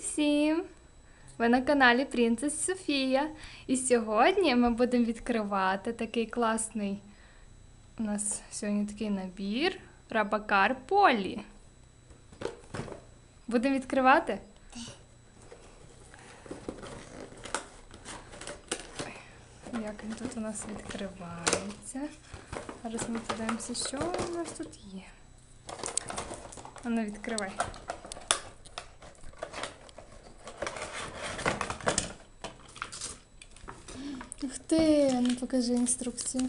всім! Ви на каналі Принцес Софія. І сьогодні ми будемо відкривати такий класний. У нас сьогодні такий набір Рабакар Полі. Будемо відкривати? Як він тут у нас відкривається? Зараз ми подивимося, що у нас тут є. А ну відкривай. Ух ти, ну покажи інструкцію.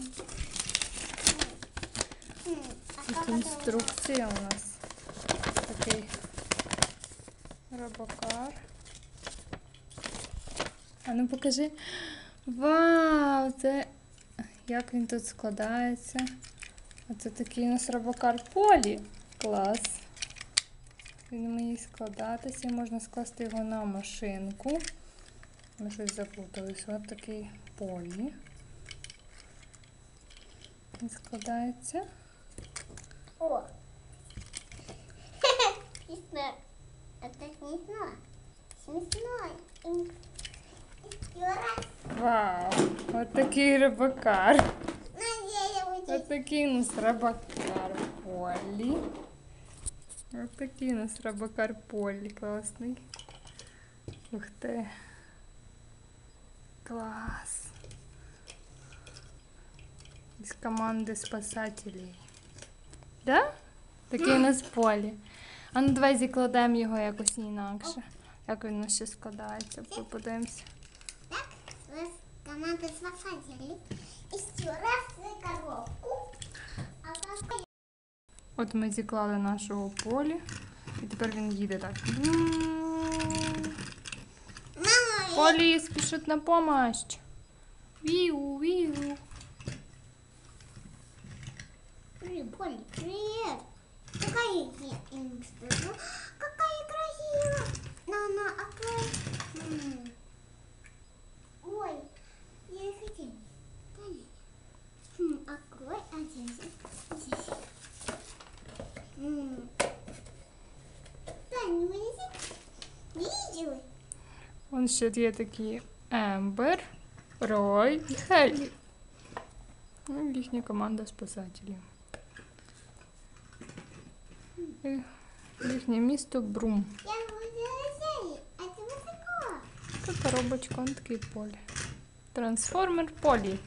Тут інструкція у нас. Такий робокар. А ну покажи. Вау! Це як він тут складається. Оце такий у нас робокар полі. Клас. Він вміє складатися, можна скласти його на машинку. Ми щось заплутались. Ось такий полі. Він складається. О! Смешно. Смешно. И- и раз. Вау! Ось такий. Надеюсь, Ось такий у нас робокар полі. Ось такий у нас робокар полі класний. Ух ти. Клас. Із команди спасателей. Да? Такий у нас полі. А ну давай зікладемо його якось інакше. Як він ще складається, подивимося. Так, с команда спасателей. Еще раз в коробку. От ми зіклали нашого полі. І тепер він їде так. Мама, Полі спішить на помощь. Віу, віу. Привет, Поли, привет. Какая я институт? Какая Вон ще є такі Ембер, Рой і Хеллі. Ну, їхня команда спасателів. І їхнє місто Брум. Я вылезаю. А ты высоко. Така коробочка, он такий полі. Трансформер Полі.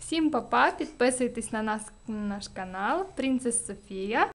Всім па-па, підписуйтесь на нас, на наш канал Принцес Софія.